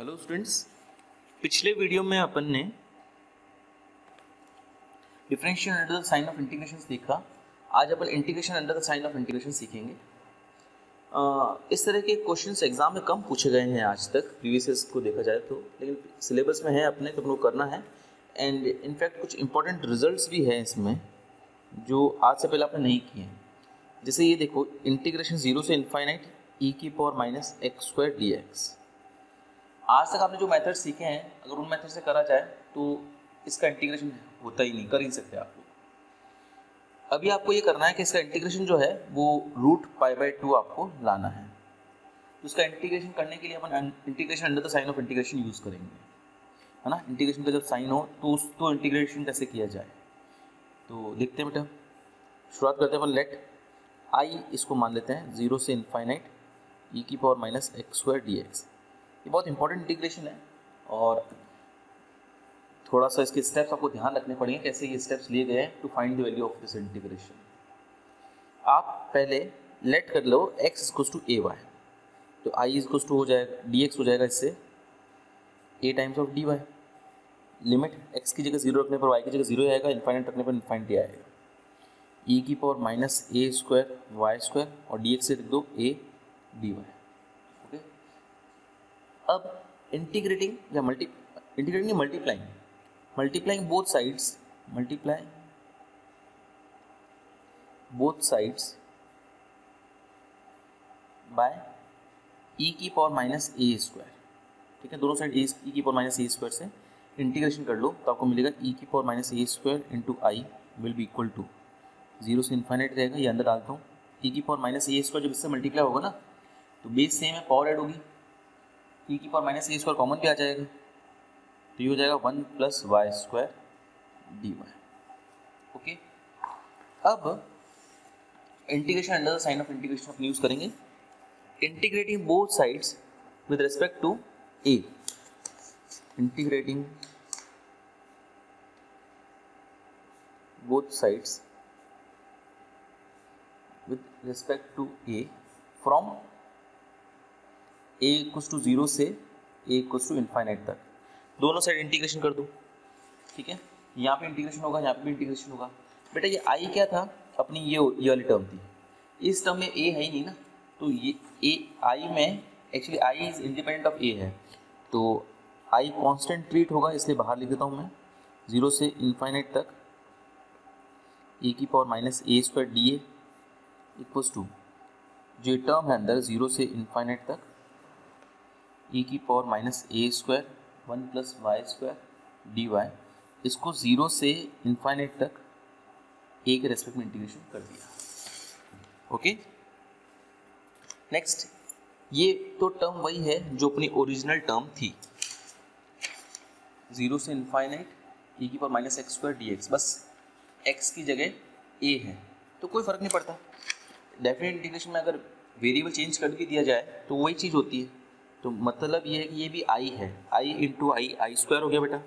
Hello students पिछले video में अपन ने differential under the sign of integration देखा आज अपन integration under the sign of integration सीखेंगे। आ, इस तरह के क्वेश्चंस एग्ज़ाम में कम पूछे गए हैं आज तक प्रीवियस को देखा जाए तो। लेकिन सिलेबस में है अपने तो करना है। एंड इनफैक्ट कुछ इंपॉर्टेंट रिजल्ट्स भी हैं इसमें जो आज से पहले आपने नहीं किए हैं। जैसे ये देखो इंटीग्रेशन ज़ीरो से इनफाइनाइट ई की power minus x square d x आज तक आपने जो मेथड सीखे हैं, अगर उन मेथड से करा जाए तो इसका इंटीग्रेशन होता ही नहीं, कर ही सकते आप लोग। अभी आपको ये करना है कि इसका इंटीग्रेशन जो है, वो रूट पाई बाई टू आपको लाना है। तो इसका इंटीग्रेशन करने के लिए अपन integration under the sign of integration use करेंगे। है ना? इंटीग्रेशन का जब साइन हो तो उस तो इंटीग्रेशन कैसे किया जाए? तो देखते हैं बेटा। शुरुआत करते हैं अपन लेट आई इसको मान लेते हैं ज़ीरो से इनफाइनाइट ई की power minus x square d x ये बहुत इंपॉर्टेंट इंटीग्रेशन है और थोड़ा सा इसके स्टेप्स आपको ध्यान रखने पड़ेंगे कैसे ये स्टेप्स लिए गए हैं to find the value of this integration आप पहले लेट कर लो, x equals to a y तो i इक्वस टू हो जाएगा डी एक्स हो जाएगा इससे a times of d y limit x की जगह ज़ीरो रखने पर, y की जगह ज़ीरो आएगा इन्फाइनेट रखने पर इन्फाइनिटी आएगा. e की power minus a square y square और डी एक्स से लिख दो ए डी वाई अब इंटीग्रेटिंग या multi integrating multiplying multiplying both sides multiply both sides by E की पावर माइनस ए स्क्वायर ठीक है? दोनों साइड ए ई की पावर माइनस ए स्क्वायर से इंटीग्रेशन कर लो तो आपको मिलेगा ई की power minus a square into I will be equal to zero से इन्फाइनाइट रहेगा। ये अंदर डालता हूँ। ई की पावर माइनस ए स्क्वायर जब इससे मल्टीप्लाई होगा ना तो बेस सेम है पावर ऐड होगी। ई की power minus a square common भी आ जाएगा। तो ये हो जाएगा one plus y square d y okay अब integration under the sign of integration अपने यूज़ करेंगे। Integrating both sides with respect to a integrating both sides with respect to a from a equals to zero से a to infinite तक। दोनों side integration कर दो, ठीक है? यहाँ पे इंटीग्रेशन होगा, यहाँ पे भी इंटीग्रेशन होगा। बेटा, ये आई क्या था? अपनी ये ये वाली टर्म थी। इस टर्म में ए है ही नहीं ना? तो ये ए आई में actually I is independent of a है। तो आई कांस्टेंट ट्रीट होगा, इसलिए बाहर लिख देता हूँ मैं। ज़ीरो से इन्फाइनाइट तक ए की power minus a square d a equals to जो टर्म है अंदर ज़ीरो से इन्फाइनाइट तक ई की power minus a square one plus y square d y इसको ज़ीरो से इन्फाइनेट तक ए के रेस्पेक्ट में इंटीग्रेशन कर दिया। ओके नेक्स्ट ये तो टर्म वही है जो अपनी ओरिजिनल टर्म थी। ज़ीरो से इन्फाइनाइट ई की power minus x square d x बस एक्स की जगह ए है। तो कोई फ़र्क नहीं पड़ता। डेफिनेट इंटीग्रेशन में अगर वेरिएबल चेंज कर भी दिया जाए तो वही चीज़ होती है। तो मतलब ये है कि ये भी आई है। आई इंटू आई आई स्क्वायर हो गया बेटा।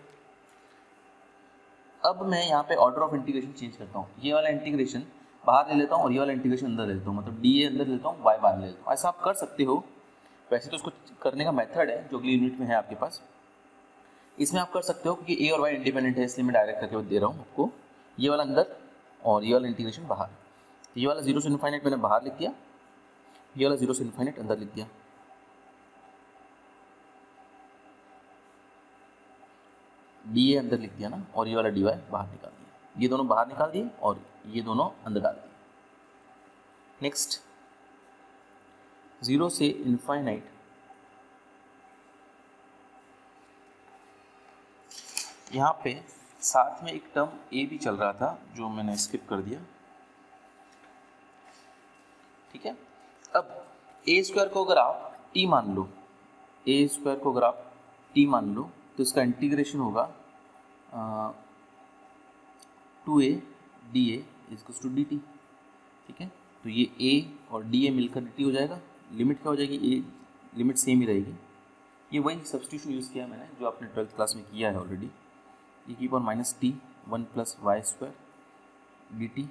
अब मैं यहाँ पे ऑर्डर ऑफ़ इंटीग्रेशन चेंज करता हूँ। ये वाला इंटीग्रेशन बाहर ले लेता हूँ और ये वाला इंटीग्रेशन अंदर ले लेता हूँ। मतलब डी ए अंदर लेता हूँ वाई बाहर ले लेता हूँ। ऐसा आप कर सकते हो। वैसे तो उसको करने का मेथड है, जो अगली यूनिट में है आपके पास। इसमें आप कर सकते हो क्योंकि ए और वाई इंडिपेंडेंट है, इसलिए मैं डायरेक्ट करके दे रहा हूँ आपको। ये वाला अंदर और ये वाला इंटीग्रेशन बाहर। ये वाला ज़ीरो से इन्फाइनेट मैंने बाहर लिख दिया। ये वाला ज़ीरो से इन्फाइनेट अंदर लिख दिया। डी ए अंदर लिख दिया ना, और ये वाला डी वाई बाहर निकाल दिया। ये दोनों बाहर निकाल दिए, और ये दोनों अंदर डाल दिए। नेक्स्ट ज़ीरो से इनफाइनाइट यहाँ पे साथ में एक टर्म ए भी चल रहा था, जो मैंने स्किप कर दिया। ठीक है? अब ए स्क्वायर को अगर आप टी मान लो ए स्क्वायर को अगर आप टी मान लो तो इसका इंटीग्रेशन होगा टू ए डी ए इजकस टू डी टी ठीक है? तो ये ए और डी ए मिलकर डी टी हो जाएगा। लिमिट क्या हो जाएगी? ए लिमिट सेम ही रहेगी। ये वही सब्सटीट्यूशन यूज़ किया मैंने, जो आपने ट्वेल्थ क्लास में किया है ऑलरेडी ई की power minus t one plus y square d t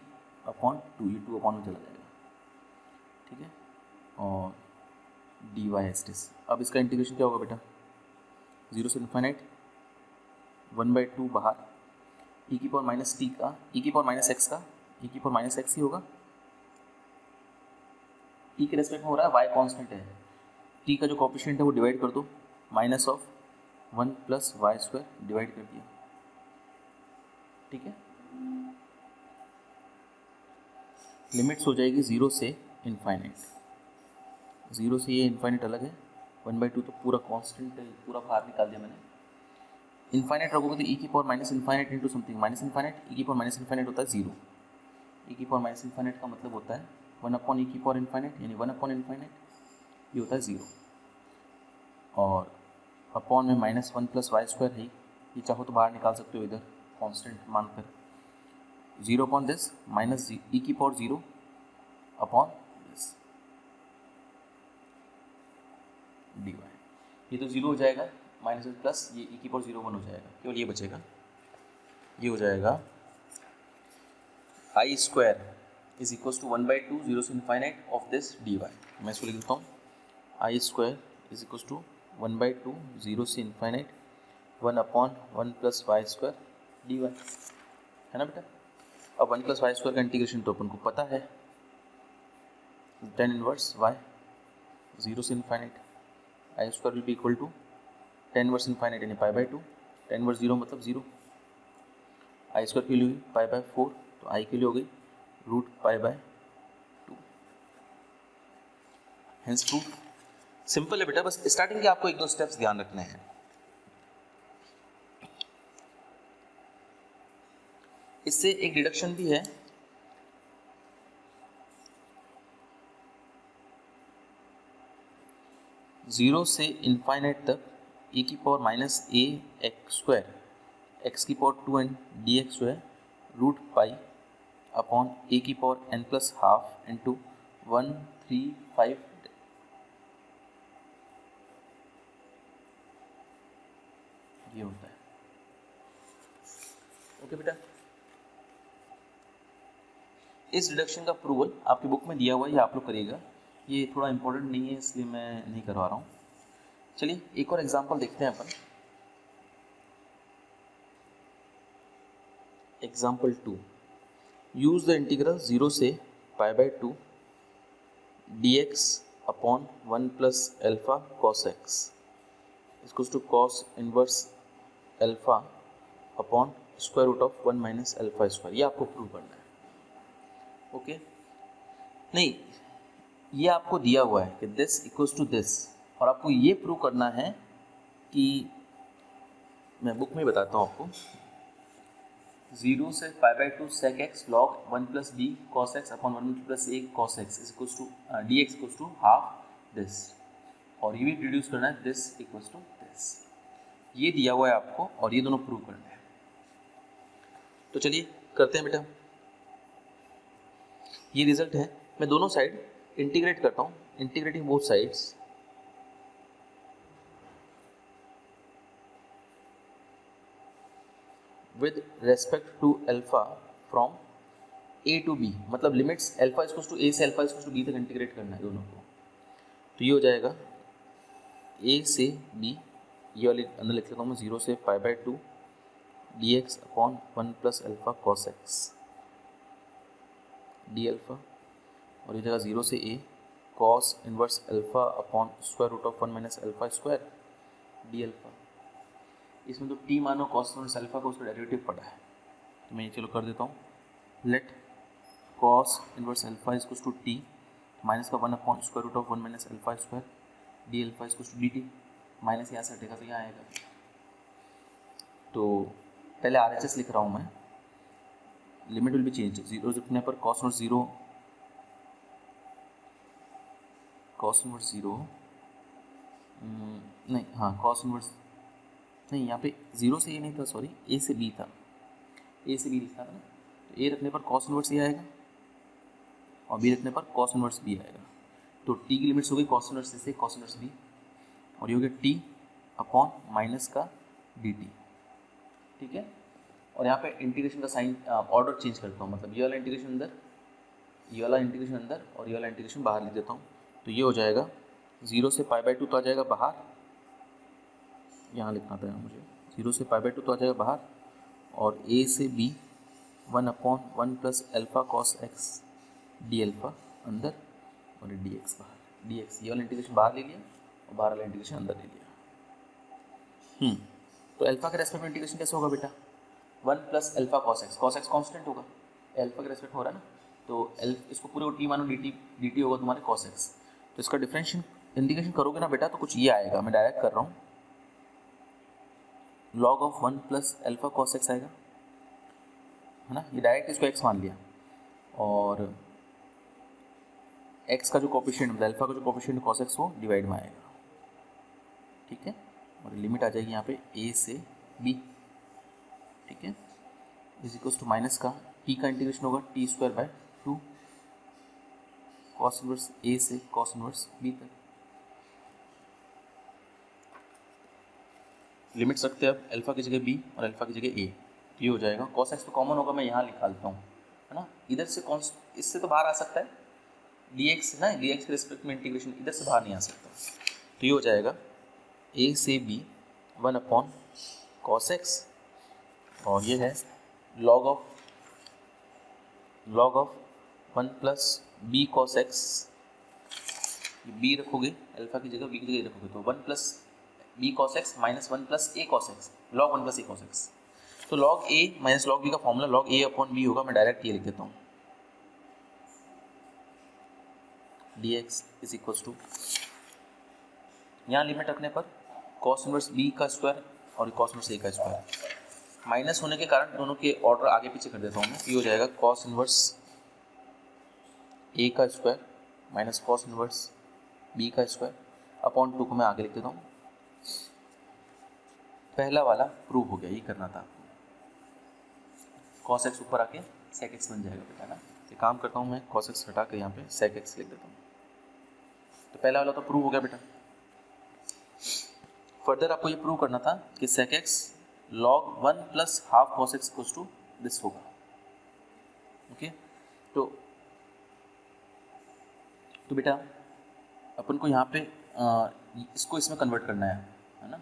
upon two ये टू अपॉन में चला जाएगा। ठीक है? और डी वाई एस अब इसका इंटीग्रेशन क्या होगा बेटा? ज़ीरो से इन्फाइनाइट वन बाई टू बाहर ई की पावर माइनस टी का ई की पावर माइनस एक्स का ई की पावर माइनस एक्स ही होगा। टी के रेस्पेक्ट में हो रहा है वाई कांस्टेंट है। टी का जो कॉपिशेंट है वो डिवाइड कर दो minus of one plus y square divide कर दिया। ठीक है? लिमिट्स हो जाएगी ज़ीरो से इनफाइनाइट ज़ीरो से ये इनफाइनाइट अलग है। वन बाई टू तो पूरा कांस्टेंट पूरा बाहर निकाल दिया मैंने। इनफाइनाइट रखोगे तो ई की power minus infinite into something minus infinite E की पावर माइनस इनफाइनाइट होता है ज़ीरो ई की पावर माइनस इनफाइनाइट का मतलब होता है वन अपॉन ई की पावर इनफाइनाइट यानी वन अपॉन इनफाइनाइट ये होता है ज़ीरो और अपॉन में minus one plus y square है, ये चाहो तो बाहर निकाल सकते हो इधर कॉन्स्टेंट मानकर। Zero upon this minus E की power zero upon this d y ये तो ज़ीरो हो जाएगा, माइनस प्लस, ये ई की पावर ज़ीरो वन हो जाएगा। केवल ये बचेगा। ये हो जाएगा I square is equal to one by two zero से infinite of this d y मैं इसको लिख देता हूँ। I square is equal to one by two zero से infinite one upon one plus y square d y है ना बेटा? अब वन प्लस वाई स्क्वायर का इंटीग्रेशन तो अपन को पता है। टेन इनवर्स वाई ज़ीरो से infinite I square will be equal to tan inverse infinite यानी pi by two. Tan inverse zero मतलब ज़ीरो। आई स्क्वायर के लिए हुई पाई फोर तो आई के लिए हो गई root pi by two. Hence proof simple है बेटा, बस स्टार्टिंग के आपको एक दो स्टेप्स ध्यान रखने हैं। इससे एक डिडक्शन भी है। ज़ीरो से इनफाइनाइट तक e की power minus a x square x की power two n d x है रूट पाई अपॉन ए की power n plus half into one three five ये होता है। ओके बेटा। इस डिडक्शन का अप्रूवल आपकी बुक में दिया हुआ है आप लोग करिएगा। ये थोड़ा इंपॉर्टेंट नहीं है, इसलिए मैं नहीं करवा रहा हूँ। चलिए, एक और एग्जांपल देखते हैं अपन। Example two use the integral zero से pi by two d x upon one plus alpha cos x इसको to cos inverse alpha upon square root of one minus alpha square ये आपको प्रूव करना है। Okay नहीं ये आपको दिया हुआ है कि दिस इक्वल्स टू दिस और आपको ये प्रूव करना है कि मैं बुक में बताता हूँ आपको। ज़ीरो से five by two sec x log one plus d cos x upon one plus a cos x is equals to d x equals to half this और ये भी रिड्यूस करना है दिस इक्वल्स टू दिस ये दिया हुआ है आपको और ये दोनों प्रूव करना है। तो चलिए करते हैं बेटा। ये रिज़ल्ट है। मैं दोनों साइड इंटीग्रेट करता हूँ, integrating both sides with respect to alpha from a to b मतलब limits alpha is to a से अल्फ़ा इज़ टू बी तक इंटीग्रेट करना है दोनों को। तो ये हो जाएगा ए से बी ये वाली अंदर लिख लेता हूँ ज़ीरो से pi by two d x upon one plus alpha cos x d alpha और ये जगह ज़ीरो से a cos inverse alpha upon square root of one minus alpha square d alpha इसमें तो टी मानो कॉस इनवर्स अल्फ़ा का उसका derivative पड़ा है। तो मैं ये चलो कर देता हूँ। Let cos inverse alpha is to t minus का one upon square root of one minus alpha square d alpha is to d t minus यहाँ से हटेगा तो यहाँ आएगा। तो पहले आर एच एस लिख रहा हूँ मैं। Limit will be change zero लिखने पर cos not zero cos inverse zero नहीं हाँ कॉस इनवर्स नहीं, यहाँ पे ज़ीरो से ए नहीं था सॉरी ए से बी था। ए से बी लिखा था ना तो ए रखने पर कॉस इनवर्स ए आएगा और बी रखने पर कॉस इनवर्स बी आएगा। तो टी की लिमिट्स हो गई कॉस इनवर्स से कॉस इनवर्स बी और ये हो गया टी अपॉन माइनस का डी टी ठीक है? और यहाँ पे इंटीग्रेशन का साइन ऑर्डर चेंज करता हूँ मतलब ये वाला इंटीग्रेशन अंदर, ये वाला इंटीग्रेशन अंदर और ये वाला इंटीग्रेशन बाहर लिख देता हूँ। तो ये हो जाएगा ज़ीरो से पाई बाई टू तो आ जाएगा बाहर। यहाँ लिखना था मुझे। ज़ीरो से पाई बाई टू तो आ जाएगा बाहर और ए से b one upon one plus alpha cos x d alpha अंदर और डी एक्स बाहर। डी एक्स ये वाला इंटीग्रेशन बाहर ले लिया और बाहर वाला इंटीग्रेशन अंदर ले लिया। हम्म तो एल्फा के रेस्पेक्ट में इंटीग्रेशन कैसे होगा बेटा? One plus alpha cos x cos x constant होगा। एल्फा के रेस्पेक्ट हो रहा है ना? तो एल इसको पूरे टी मानो डी टी डी टी होगा तुम्हारे कॉस एक्स। तो इसका डिफ्रेंशियल इंडिकेशन करोगे ना बेटा तो कुछ ये आएगा। मैं डायरेक्ट कर रहा हूँ। Log of one plus alpha cos x आएगा। है ना? ये डायरेक्ट इसको एक्स मान लिया। और एक्स का जो कॉपिशियंट मतलब एल्फा का जो कॉपिशियंट कॉस एक्स वो डिवाइड में आएगा। ठीक है? और लिमिट आ जाएगी यहाँ पे ए से बी ठीक है? इज़ इक्वल्स टू माइनस का टी का इंटीग्रेशन होगा t square by two cos inverse a से कॉस इनवर्स बी तक। लिमिट्स रखते हैं अब अल्फ़ा की जगह बी और अल्फ़ा की जगह ए ये हो जाएगा। कॉस एक्स तो कॉमन होगा, मैं यहाँ निकालता हूँ। है ना? इधर से कौन इससे तो बाहर आ सकता है। डी एक्स ना? डी एक्स के रिस्पेक्ट में इंटीग्रेशन इधर से बाहर नहीं आ सकता। तो ये हो जाएगा। ए से b one upon cos x और ये है log of log of one plus b cos x b रखोगे अल्फ़ा की जगह बी की जगह रखोगे तो one plus b cos x minus one plus a cos x log one plus a cos x तो log a minus log b का formula log a upon b होगा, मैं डायरेक्ट ये लिख देता हूँ. D x is equals to यहाँ limit रखने पर कॉस इनवर्स बी का स्क्वायर और कॉस इनवर्स ए का स्क्वायर माइनस होने के कारण दोनों के ऑर्डर आगे पीछे कर देता हूँ मैं, ये हो जाएगा कॉस इनवर्स ए का square minus cos inverse b का स्क्वायर अपॉन टू को मैं आगे लिख देता हूँ। पहला वाला प्रूव हो गया, ये करना था आपको। कॉस एक्स ऊपर आके सेक एक्स बन जाएगा बेटा ना। तो काम करता हूँ मैं कॉस एक्स हटा के यहाँ पे सेक एक्स लिख देता हूँ। तो पहला वाला तो प्रूव हो गया बेटा। फर्दर आपको ये प्रूव करना था कि sec x log one plus half cos x equals to this होगा। ओके तो तो बेटा अपन को यहाँ पे आ, इसको इसमें कन्वर्ट करना है है ना?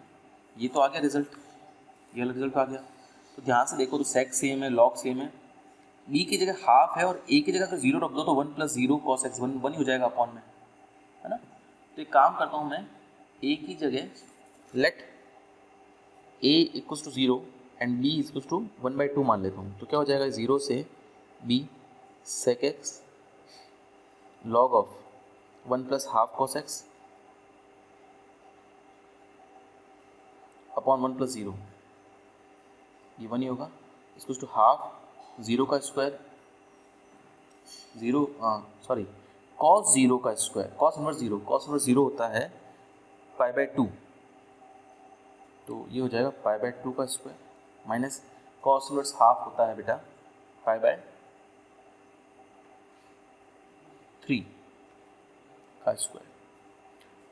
ये तो आ गया रिज़ल्ट ये वाला रिज़ल्ट आ गया. तो ध्यान से देखो तो सेक्स सेम है लॉग सेम है. बी की जगह हाफ़ है और ए की जगह अगर ज़ीरो रख दो तो one plus zero cos x one one ही हो जाएगा अपॉन में है ना? तो एक काम करता हूँ मैं ए की जगह let a equals to zero and b equals to one by two मान लेता हूँ. तो क्या हो जाएगा ज़ीरो से b sec x log of one plus half cos x upon one plus zero. ये वन ही होगा। इसको टू हाफ़ ज़ीरो का square, zero sorry cos zero का square cos number zero cos number zero होता है pi by two तो ये हो जाएगा पाई बाय टू का square minus cos inverse half होता है बेटा पाई बाय थ्री का स्क्वायर।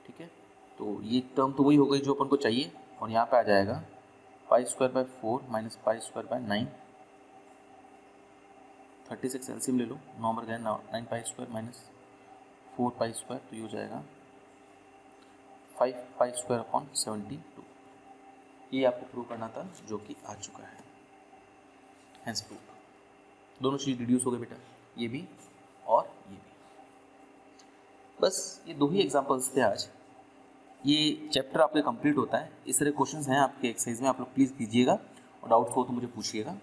ठीक है? तो ये टर्म तो वही हो गई जो अपन को चाहिए और यहाँ पे आ जाएगा pi square by four minus pi square by nine thirty six LCM ले लो। नॉर्मल गए nine pi square minus four pi square तो ये हो जाएगा five pi square upon seventy two ये आपको प्रूव करना था जो कि आ चुका है। हैंस प्रूव दोनों चीज़ रिड्यूस हो गए बेटा। ये भी बस ये दो ही एग्जाम्पल्स थे आज। ये चैप्टर आपके कंप्लीट होता है। इस तरह क्वेश्चंस हैं आपके एक्सरसाइज में, आप लोग प्लीज़ कीजिएगा। और डाउट्स हो तो मुझे पूछिएगा।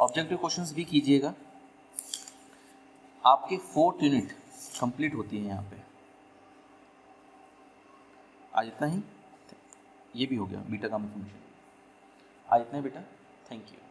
ऑब्जेक्टिव क्वेश्चंस भी कीजिएगा। आपके फोर्थ यूनिट कंप्लीट होती है यहाँ पे। आज इतना ही। ये भी हो गया बीटा का इंफॉर्मेशन आज इतना ही बेटा। Thank you